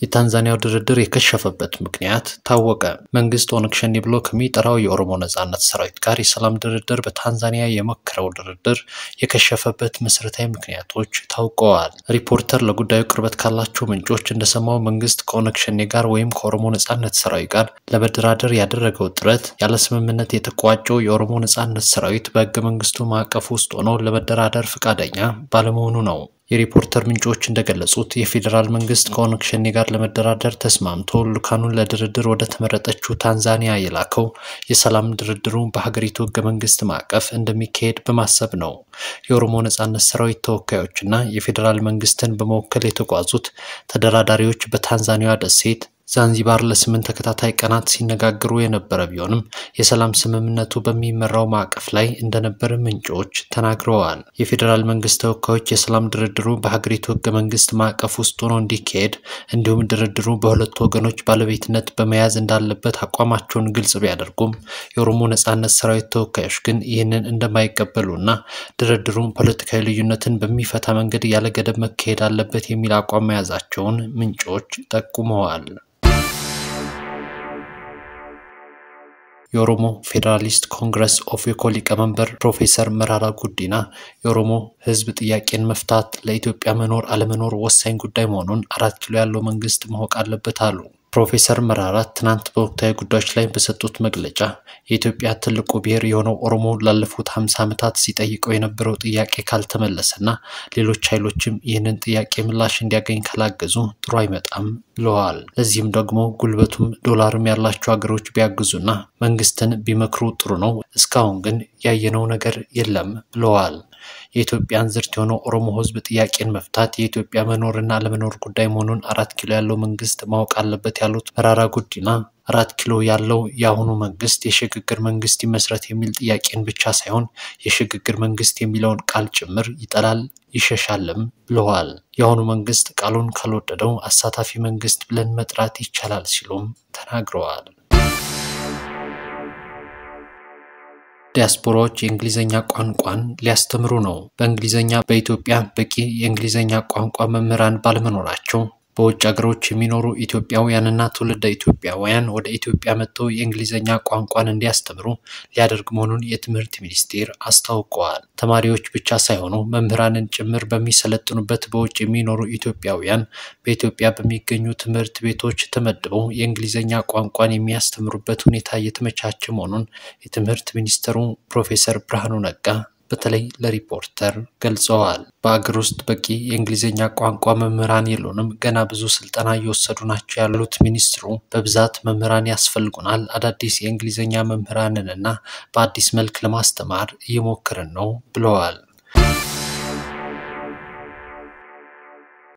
የታንዛኒያው ድርድር የከሸፈበት ምክንያት ታወቀ። መንግስት ኦነግ ሸኔ ብሎ ከሚጠራው የኦሮሞ ነጻነት ሰራዊት ጋር የሰላም ድርድር በታንዛኒያ የመከረው ድርድር የከሸፈበት መሰረታዊ ምክንያቶች ታውቀዋል። ሪፖርተር ለጉዳዩ ቅርበት ካላቸው ምንጮች እንደሰማው መንግስት ከኦነግ ሸኔ ጋር ወይም ከኦሮሞ ነጻነት ሰራዊት ጋር ለመደራደር ያደረገው ጥረት ያለ ስምምነት የተቋጨው የኦሮሞ ነጻነት ሰራዊት በህገ መንግስቱ ማዕቀፍ ውስጥ ሆኖ ለመደራደር ፈቃደኛ ባለመሆኑ ነው። የሪፖርተር ምንጮች እንደገለጹት የፌዴራል መንግስት ከኦነግ ሸኔ ጋር ለመደራደር ተስማምቶ ልኡካኑን ለድርድር ወደ ተመረጠችው ታንዛኒያ የላከው የሰላም ድርድሩ በሀገሪቱ ህገ መንግስት ማዕቀፍ እንደሚካሄድ በማሰብ ነው። የኦሮሞ ነጻነት ሰራዊት ተወካዮችና የፌዴራል መንግስትን በመወከል የተጓዙት ተደራዳሪዎች በታንዛኒያ ደሴት ዛንዚባር ለስምንት ተከታታይ ቀናት ሲነጋገሩ የነበረ ቢሆንም የሰላም ስምምነቱ በሚመራው ማዕቀፍ ላይ እንደነበረ ምንጮች ተናግረዋል። የፌዴራል መንግስት ተወካዮች የሰላም ድርድሩ በሀገሪቱ ህገ መንግስት ማዕቀፍ ውስጥ ሆኖ እንዲካሄድ እንዲሁም ድርድሩ በሁለቱ ወገኖች ባለቤትነት በመያዝ እንዳለበት አቋማቸውን ግልጽ ቢያደርጉም የኦሮሞ ነጻነት ሰራዊት ተወካዮች ግን ይህንን እንደማይቀበሉና ድርድሩ ፖለቲካዊ ልዩነትን በሚፈታ መንገድ ያለ ገደብ መካሄድ አለበት የሚል አቋም መያዛቸውን ምንጮች ጠቁመዋል። የኦሮሞ ፌዴራሊስት ኮንግረስ ኦፌኮ ሊቀመንበር ፕሮፌሰር መራራ ጉዲና የኦሮሞ ህዝብ ጥያቄን መፍታት ለኢትዮጵያ መኖር አለመኖር ወሳኝ ጉዳይ መሆኑን አራት ኪሎ ያለው መንግስት ማወቅ አለበት አሉ። ፕሮፌሰር መራራ ትናንት በወቅታዊ ጉዳዮች ላይ በሰጡት መግለጫ የኢትዮጵያ ትልቁ ብሔር የሆነው ኦሮሞ ላለፉት ሀምሳ ዓመታት ሲጠይቀው የነበረው ጥያቄ ካልተመለሰና ሌሎች ኃይሎችም ይህንን ጥያቄ ምላሽ እንዲያገኝ ካላገዙ ጥሩ አይመጣም ብለዋል። ለዚህም ደግሞ ጉልበቱም ዶላርም ያላቸው ሀገሮች ቢያግዙና መንግስትን ቢመክሩ ጥሩ ነው። እስካሁን ግን ያየነው ነገር የለም ብለዋል። የኢትዮጵያን ዝርት የሆነው ኦሮሞ ህዝብ ጥያቄን መፍታት የኢትዮጵያ መኖርና አለመኖር ጉዳይ መሆኑን አራት ኪሎ ያለው መንግስት ማወቅ አለበት ያሉት መራራ ጉዲና አራት ኪሎ ያለው የአሁኑ መንግስት የሽግግር መንግስት ይመስረት የሚል ጥያቄን ብቻ ሳይሆን የሽግግር መንግስት የሚለውን ቃል ጭምር ይጠላል ይሸሻልም ብለዋል። የአሁኑ መንግስት ቃሉን ካልወደደው አሳታፊ መንግስት ብለን መጥራት ይቻላል ሲሉም ተናግረዋል። ዲያስፖራዎች የእንግሊዝኛ ቋንቋን ሊያስተምሩ ነው። በእንግሊዝኛ በኢትዮጵያ በቂ የእንግሊዝኛ ቋንቋ መምህራን ባለመኖራቸው በውጭ ሀገሮች የሚኖሩ ኢትዮጵያውያንና ትውልደ ኢትዮጵያውያን ወደ ኢትዮጵያ መጥተው የእንግሊዝኛ ቋንቋን እንዲያስተምሩ ሊያደርግ መሆኑን የትምህርት ሚኒስቴር አስታውቀዋል። ተማሪዎች ብቻ ሳይሆኑ መምህራንን ጭምር በሚሰለጥኑበት በውጭ የሚኖሩ ኢትዮጵያውያን በኢትዮጵያ በሚገኙ ትምህርት ቤቶች ተመድበው የእንግሊዝኛ ቋንቋን የሚያስተምሩበት ሁኔታ እየተመቻቸ መሆኑን የትምህርት ሚኒስትሩ ፕሮፌሰር ብርሃኑ ነጋ በተለይ ለሪፖርተር ገልጸዋል። በአገር ውስጥ በቂ የእንግሊዝኛ ቋንቋ መምህራን የሉንም፣ ገና ብዙ ስልጠና እየወሰዱ ናቸው ያሉት ሚኒስትሩ በብዛት መምህራን ያስፈልጉናል፣ አዳዲስ የእንግሊዝኛ መምህራንንና በአዲስ መልክ ለማስተማር እየሞከርን ነው ብለዋል።